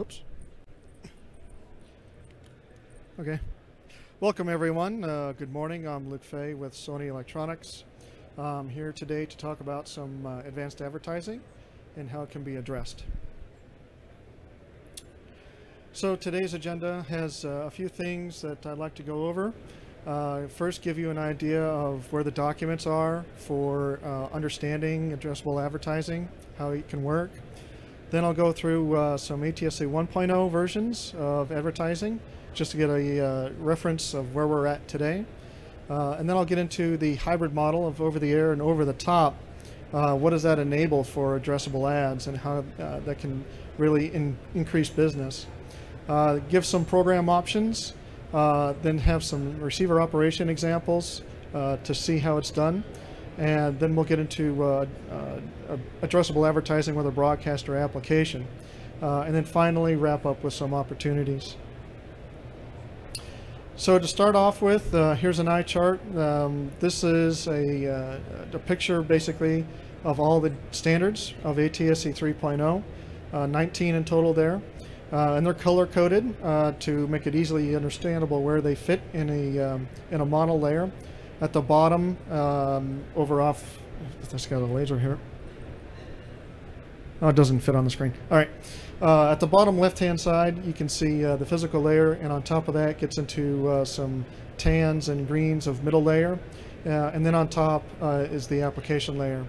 Oops. Okay. Welcome, everyone. Uh, good morning. I'm Luke Fay with Sony Electronics. I'm here today to talk about some uh, advanced advertising and how it can be addressed. So today's agenda has uh, a few things that I'd like to go over. Uh, first, give you an idea of where the documents are for uh, understanding addressable advertising, how it can work. Then I'll go through uh, some ATSC 1.0 versions of advertising, just to get a uh, reference of where we're at today. Uh, and then I'll get into the hybrid model of over-the-air and over-the-top. Uh, what does that enable for addressable ads and how that can really in increase business. give some program options, uh, then have some receiver operation examples uh, to see how it's done. And then we'll get into uh, uh addressable advertising with a broadcaster application. Uh, and then finally wrap up with some opportunities. So to start off with, uh, here's an eye chart. Um, this is a, a, picture basically of all the standards of ATSC 3.0, 19 in total there. Uh, and they're color coded uh, to make it easily understandable where they fit in a um, in a model layer. At the bottom, um, over off, this got a laser here. Oh, it doesn't fit on the screen. All right. Uh, at the bottom left-hand side, you can see uh, the physical layer, and on top of that gets into uh, some tans and greens of middle layer. Uh, and then on top is the application layer.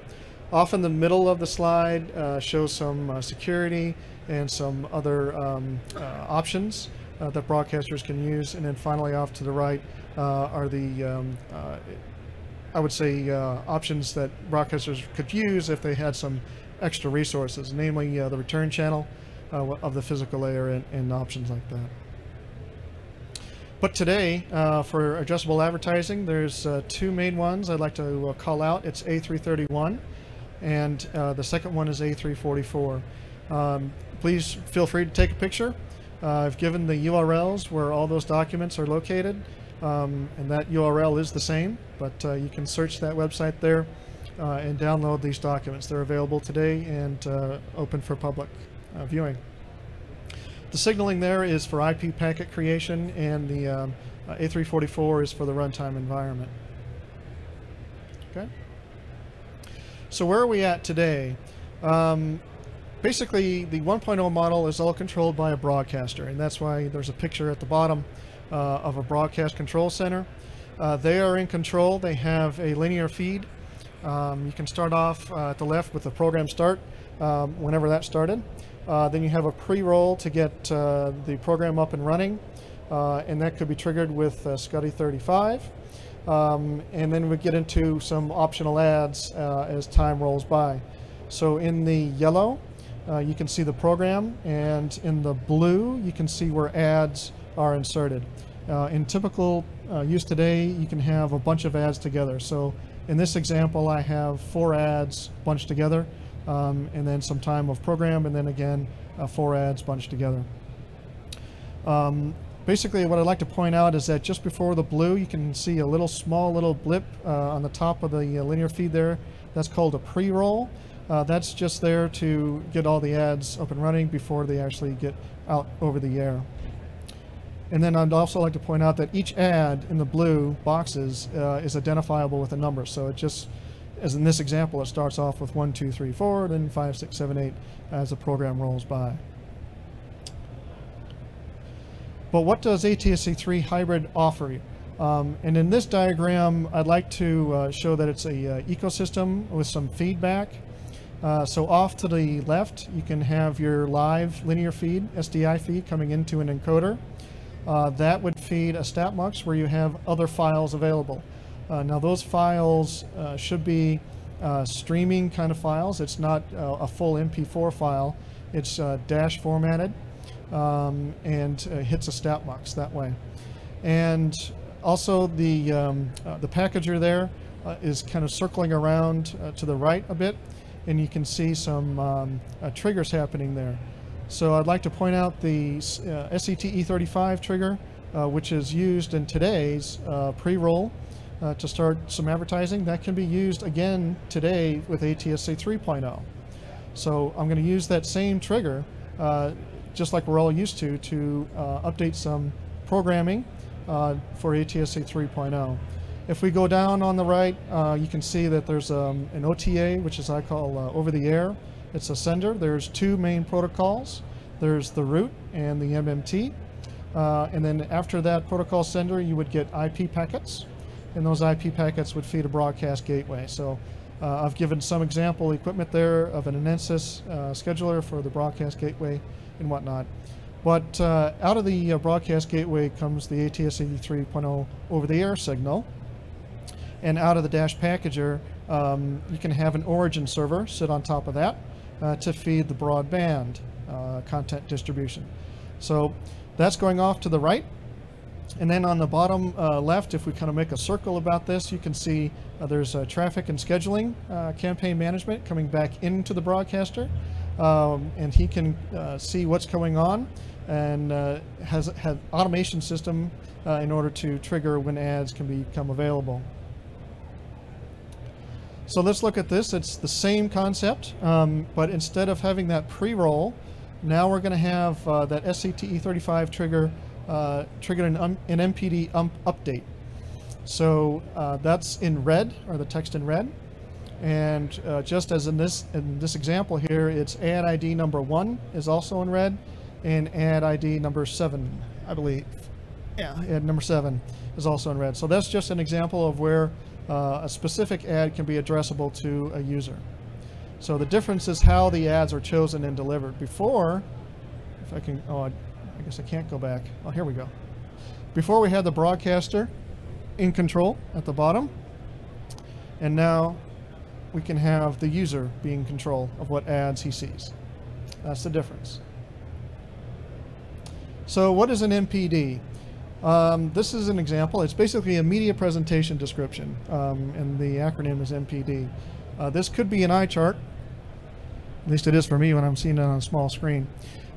Off in the middle of the slide shows some security, and some other um, uh, options uh, that broadcasters can use. And then finally off to the right uh, are the, um, I would say, options that broadcasters could use if they had some extra resources, namely the return channel of the physical layer and, and, options like that. But today, uh, for addressable advertising, there's uh, two main ones I'd like to uh, call out. It's A331, and the second one is A344. Um, please feel free to take a picture. Uh, I've given the URLs where all those documents are located, um, and that URL is the same, but uh, you can search that website there uh, and download these documents. They're available today and open for public viewing. The signaling there is for IP packet creation, and the um, uh, A344 is for the runtime environment. Okay. So where are we at today? Um, basically the 1.0 model is all controlled by a broadcaster and that's why there's a picture at the bottom uh, of a broadcast control center. Uh, they are in control. They have a linear feed. Um, you can start off uh, at the left with the program start um, whenever that started. Uh, then you have a pre-roll to get uh, the program up and running uh, and that could be triggered with SCTE 35. Um, and then we get into some optional ads as time rolls by. So in the yellow, uh, you can see the program, and in the blue, you can see where ads are inserted. Uh, in typical uh, use today, you can have a bunch of ads together. So in this example, I have four ads bunched together, um, and then some time of program, and then again, uh, four ads bunched together. Um, basically, what I'd like to point out is that just before the blue, you can see a little small little blip uh, on the top of the uh, linear feed there. That's called a pre-roll. Uh, that's just there to get all the ads up and running before they actually get out over the air. And then I'd also like to point out that each ad in the blue boxes uh, is identifiable with a number. So it just, as in this example, it starts off with 1, 2, 3, 4, then 5, 6, 7, 8 as the program rolls by. But what does ATSC3 Hybrid offer you? Um, and in this diagram, I'd like to uh, show that it's a uh, ecosystem with some feedback uh, so off to the left, you can have your live linear feed, SDI feed, coming into an encoder. Uh, that would feed a StatMux where you have other files available. Uh, now those files uh, should be uh, streaming kind of files. It's not a full MP4 file. It's dash formatted um, and hits a StatMux that way. And also the, um, the packager there is kind of circling around to the right a bit and you can see some um, uh, triggers happening there. So I'd like to point out the uh, SCTE 35 trigger, uh, which is used in today's uh, pre-roll uh, to start some advertising. That can be used again today with ATSC 3.0. So I'm going to use that same trigger uh, just like we're all used to, to uh, update some programming uh, for ATSC 3.0. If we go down on the right, uh, you can see that there's um, an OTA, which is I call uh, over the air. It's a sender. There's two main protocols. There's the ROUTE and the MMT. Uh, and then after that protocol sender, you would get IP packets. And those IP packets would feed a broadcast gateway. So uh, I've given some example equipment there of an Enensys uh, scheduler for the broadcast gateway and whatnot. But uh, out of the broadcast gateway comes the ATSC 3.0 over-the-air signal. And out of the dash packager, um, you can have an origin server sit on top of that uh, to feed the broadband uh, content distribution. So that's going off to the right. And then on the bottom uh, left, if we kind of make a circle about this, you can see uh, there's traffic and scheduling uh, campaign management coming back into the broadcaster. Um, and he can uh, see what's going on and uh, has had automation system in order to trigger when ads can become available. So let's look at this. It's the same concept, um, but instead of having that pre-roll, now we're going to have uh, that SCTE35 trigger uh, trigger an, um, an MPD ump update. So uh, that's in red, or the text in red. And uh, just as in this in this example here, it's ad ID number one is also in red, and ad ID number seven, I believe. Yeah, ad number seven is also in red. So that's just an example of where uh, a specific ad can be addressable to a user. So the difference is how the ads are chosen and delivered. Before, if I can, oh, I, I guess I can't go back. Oh, here we go. Before we had the broadcaster in control at the bottom, and now we can have the user be in control of what ads he sees. That's the difference. So what is an MPD? Um, this is an example. It's basically a media presentation description, um, and the acronym is MPD. Uh, this could be an eye chart. At least it is for me when I'm seeing it on a small screen.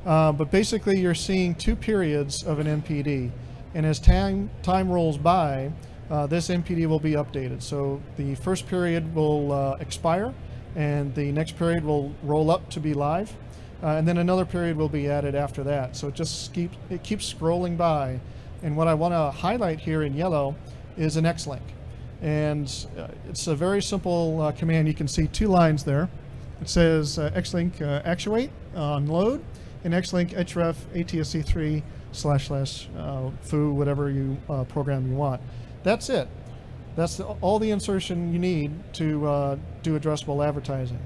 Uh, but basically, you're seeing two periods of an MPD, and as time time rolls by, uh, this MPD will be updated. So the first period will uh, expire, and the next period will roll up to be live, uh, and then another period will be added after that. So it just keeps it keeps scrolling by and what I want to highlight here in yellow is an X-Link. And uh, it's a very simple uh, command. You can see two lines there. It says uh, X-Link uh, actuate on load and X-Link href ATSC3 slash slash uh, foo, whatever you uh, program you want. That's it. That's the, all the insertion you need to do addressable advertising.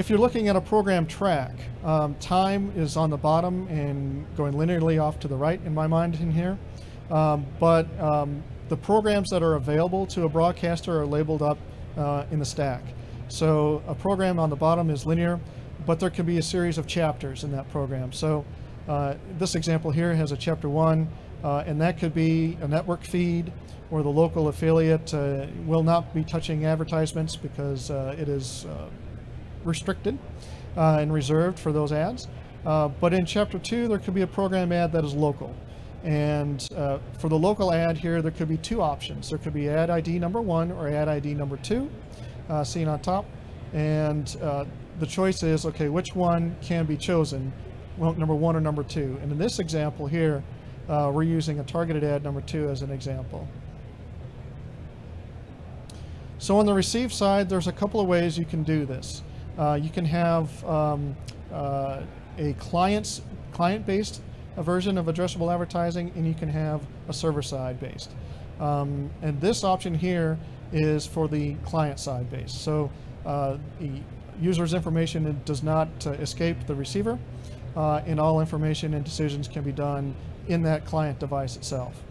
If you're looking at a program track, um, time is on the bottom and going linearly off to the right in my mind in here. Um, but um, the programs that are available to a broadcaster are labeled up uh, in the stack. So a program on the bottom is linear, but there could be a series of chapters in that program. So uh, this example here has a chapter one, uh, and that could be a network feed or the local affiliate uh, will not be touching advertisements because uh, it is uh, restricted uh, and reserved for those ads. Uh, but in chapter two, there could be a program ad that is local. And uh, for the local ad here, there could be two options. There could be ad ID number one or ad ID number two, uh, seen on top. And uh, the choice is, okay, which one can be chosen, well, number one or number two. And in this example here, uh, we're using a targeted ad number two as an example. So on the receive side, there's a couple of ways you can do this. Uh, you can have um, uh, a client's client-based version of addressable advertising, and you can have a server-side based. Um, and this option here is for the client-side based. So uh, the user's information does not uh, escape the receiver, uh, and all information and decisions can be done in that client device itself.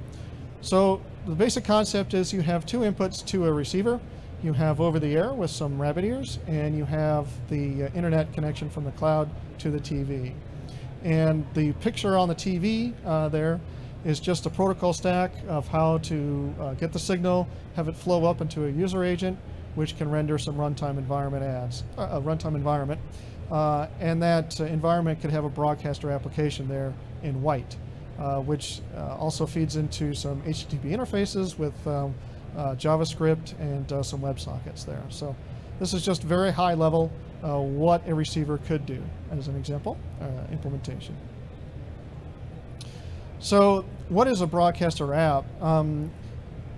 So the basic concept is you have two inputs to a receiver. You have over the air with some rabbit ears, and you have the uh, internet connection from the cloud to the TV. And the picture on the TV uh, there is just a protocol stack of how to uh, get the signal, have it flow up into a user agent, which can render some runtime environment ads, uh, a runtime environment. Uh, and that uh, environment could have a broadcaster application there in white, which also feeds into some HTTP interfaces with um, uh, JavaScript and uh, some WebSockets there. So this is just very high level uh, what a receiver could do, as an example, uh, implementation. So what is a broadcaster app? Um,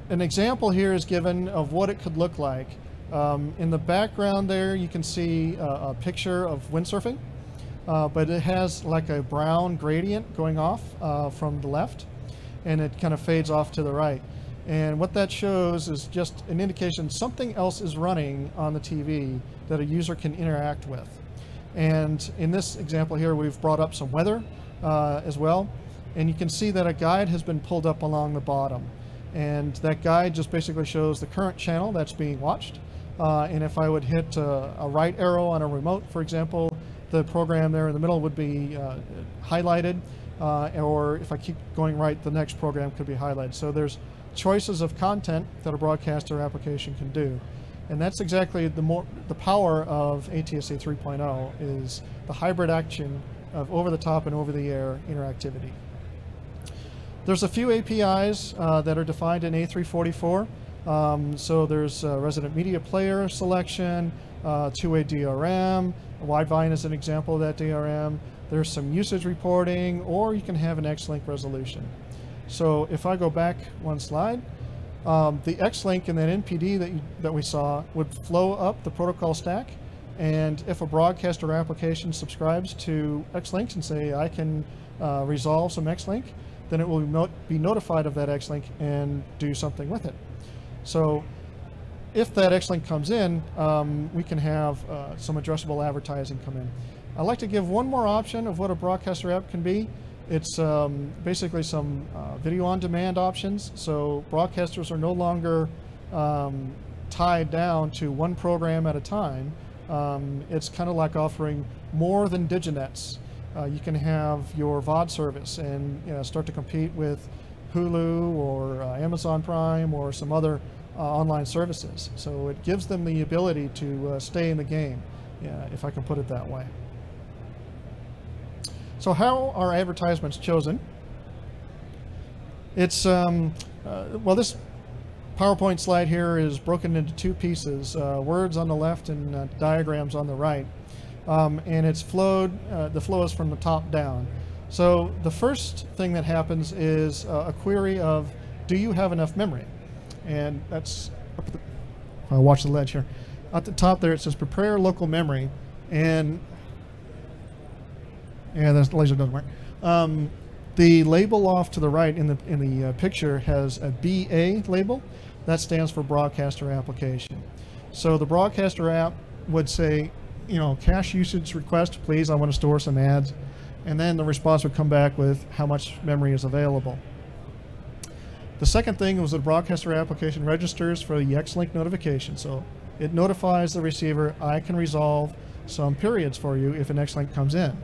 an example here is given of what it could look like. Um, in the background there, you can see a, a picture of windsurfing, uh, but it has like a brown gradient going off uh, from the left, and it kind of fades off to the right. And what that shows is just an indication something else is running on the TV that a user can interact with. And in this example here, we've brought up some weather uh, as well. And you can see that a guide has been pulled up along the bottom. And that guide just basically shows the current channel that's being watched. Uh, and if I would hit a, a, right arrow on a remote, for example, the program there in the middle would be uh, highlighted. Uh, or if I keep going right, the next program could be highlighted. So there's choices of content that a broadcaster application can do. And that's exactly the more the power of ATSC 3.0 is the hybrid action of over the top and over the air interactivity. There's a few APIs uh, that are defined in A344. Um, so there's resident media player selection, uh, two-way DRM, Widevine is an example of that DRM. There's some usage reporting, or you can have an X-Link resolution. So if I go back one slide, um, the X-Link and that MPD that, you, that we saw would flow up the protocol stack. And if a broadcaster application subscribes to X-Links and say, I can uh, resolve some X-Link, then it will be notified of that X-Link and do something with it. So if that X-Link comes in, um, we can have uh, some addressable advertising come in. I'd like to give one more option of what a broadcaster app can be. It's um, basically some uh, video on demand options. So broadcasters are no longer um, tied down to one program at a time. Um, it's kind of like offering more than diginets. Uh, you can have your VOD service and you know, start to compete with Hulu or uh, Amazon Prime or some other uh, online services. So it gives them the ability to uh, stay in the game, yeah, if I can put it that way. So how are advertisements chosen? It's, um, uh, well, this PowerPoint slide here is broken into two pieces, uh, words on the left and uh, diagrams on the right. Um, and it's flowed, uh, the flow is from the top down. So the first thing that happens is uh, a query of, do you have enough memory? And that's, I'll watch the ledge here. At the top there it says prepare local memory. And yeah, the laser doesn't work. Um, the label off to the right in the in the uh, picture has a BA label. That stands for broadcaster application. So the broadcaster app would say, you know, cache usage request, please, I want to store some ads. And then the response would come back with how much memory is available. The second thing was the broadcaster application registers for the X-Link notification. So it notifies the receiver, I can resolve some periods for you if an X-Link comes in.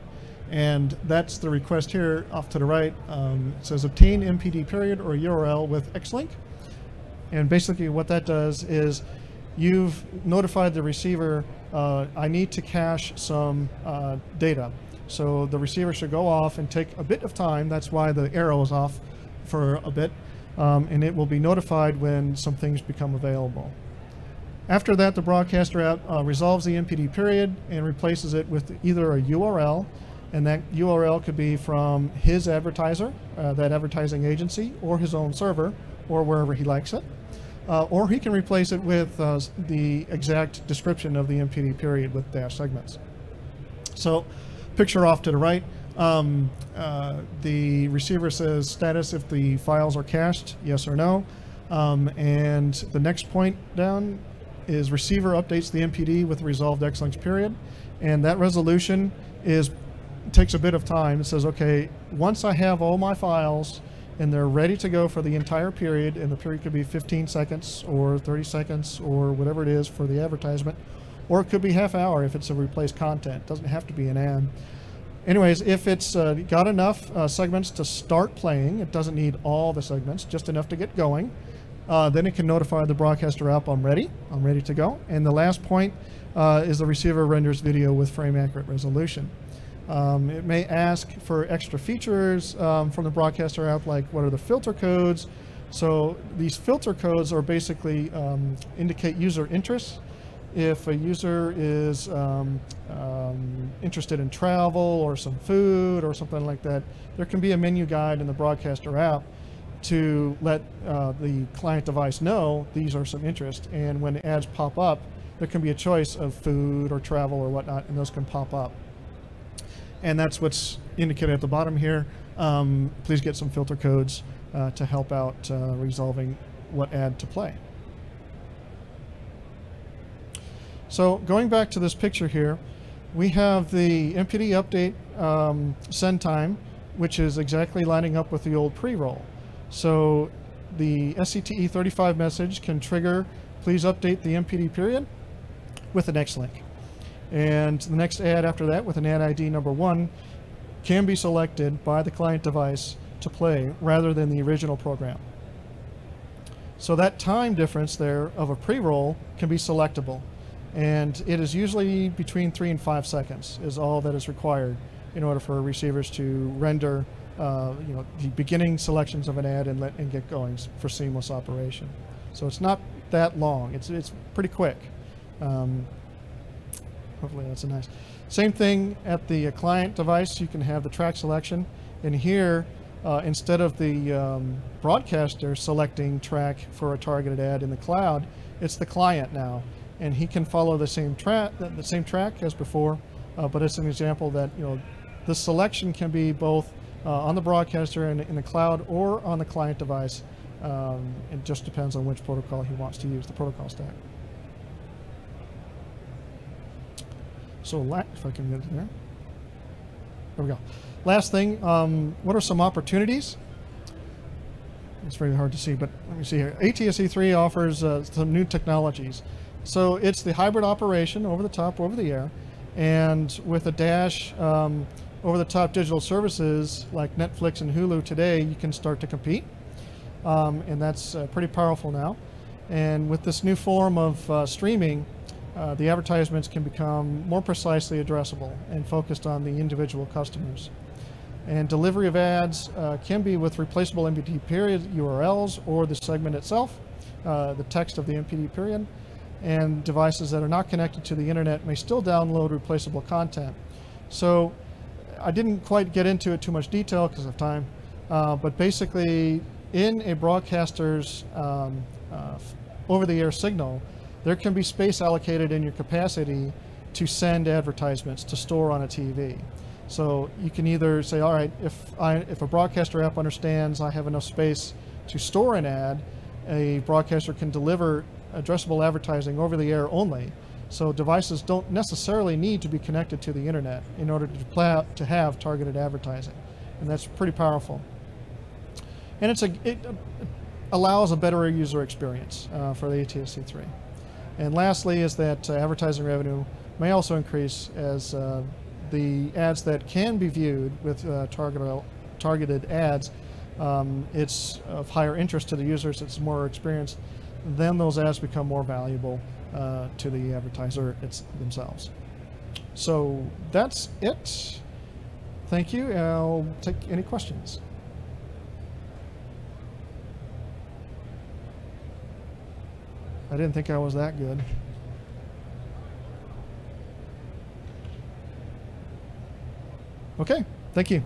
And that's the request here off to the right. Um, it says obtain MPD period or URL with Xlink. And basically what that does is you've notified the receiver, uh, I need to cache some uh, data. So the receiver should go off and take a bit of time. That's why the arrow is off for a bit. Um, and it will be notified when some things become available. After that, the broadcaster app uh, resolves the MPD period and replaces it with either a URL and that URL could be from his advertiser, uh, that advertising agency, or his own server, or wherever he likes it. Uh, or he can replace it with uh, the exact description of the MPD period with dash segments. So picture off to the right, um, uh, the receiver says status if the files are cached, yes or no. Um, and the next point down is receiver updates the MPD with resolved X-Links period. And that resolution is takes a bit of time. It says, okay, once I have all my files and they're ready to go for the entire period, and the period could be 15 seconds or 30 seconds or whatever it is for the advertisement, or it could be half hour if it's a replaced content. It doesn't have to be an ad. Anyways, if it's uh, got enough uh, segments to start playing, it doesn't need all the segments, just enough to get going, uh, then it can notify the broadcaster app, I'm ready, I'm ready to go. And the last point uh, is the receiver renders video with frame accurate resolution. Um, it may ask for extra features um, from the broadcaster app, like what are the filter codes. So these filter codes are basically um, indicate user interests. if a user is um, um, interested in travel or some food or something like that, there can be a menu guide in the broadcaster app to let uh, the client device know these are some interest. And when ads pop up, there can be a choice of food or travel or whatnot, and those can pop up. And that's what's indicated at the bottom here. Um, please get some filter codes uh, to help out uh, resolving what ad to play. So going back to this picture here, we have the MPD update um, send time, which is exactly lining up with the old pre-roll. So the SCTE 35 message can trigger, please update the MPD period with the next link. And the next ad after that with an ad ID number one can be selected by the client device to play rather than the original program. So that time difference there of a pre-roll can be selectable. And it is usually between three and five seconds is all that is required in order for receivers to render uh, you know, the beginning selections of an ad and, let, and get going for seamless operation. So it's not that long. It's, it's pretty quick. Um, hopefully that's a nice. Same thing at the uh, client device. You can have the track selection. And here, uh, instead of the um, broadcaster selecting track for a targeted ad in the cloud, it's the client now. And he can follow the same track, the same track as before, uh, but it's an example that you know the selection can be both uh, on the broadcaster and in the cloud or on the client device. Um, it just depends on which protocol he wants to use, the protocol stack. So if I can get it there. There we go. Last thing, um, what are some opportunities? It's very hard to see, but let me see here. ATSC3 offers uh, some new technologies. So it's the hybrid operation over the top, over the air, and with a dash um, over-the-top digital services like Netflix and Hulu today, you can start to compete, um, and that's uh, pretty powerful now. And with this new form of uh, streaming, uh, the advertisements can become more precisely addressable and focused on the individual customers. And delivery of ads uh, can be with replaceable MPD period URLs or the segment itself, uh, the text of the MPD period, and devices that are not connected to the internet may still download replaceable content. So I didn't quite get into it too much detail because of time, uh, but basically in a broadcaster's um, uh, over-the-air signal, there can be space allocated in your capacity to send advertisements to store on a TV. So you can either say, all right, if, I, if a broadcaster app understands I have enough space to store an ad, a broadcaster can deliver addressable advertising over the air only. So devices don't necessarily need to be connected to the internet in order to, to have targeted advertising. And that's pretty powerful. And it's a, it allows a better user experience uh, for the ATSC3. And lastly is that uh, advertising revenue may also increase as uh, the ads that can be viewed with uh, targeted, targeted ads, um, it's of higher interest to the users, it's more experienced, then those ads become more valuable to the advertiser it's themselves. So that's it. Thank you. I'll take any questions. I didn't think I was that good. Okay, thank you.